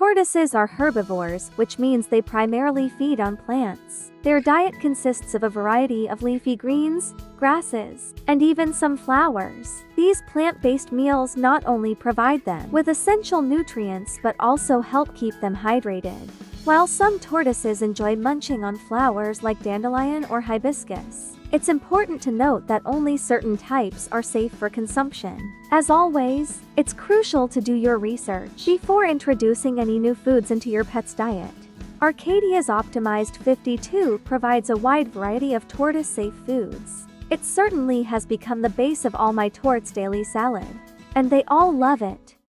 Tortoises are herbivores, which means they primarily feed on plants. Their diet consists of a variety of leafy greens, grasses, and even some flowers. These plant-based meals not only provide them with essential nutrients but also help keep them hydrated. While some tortoises enjoy munching on flowers like dandelion or hibiscus, it's important to note that only certain types are safe for consumption. As always, it's crucial to do your research before introducing any new foods into your pet's diet. Arcadia's Optimized 52 provides a wide variety of tortoise-safe foods. It certainly has become the base of all my torts daily salad. And they all love it.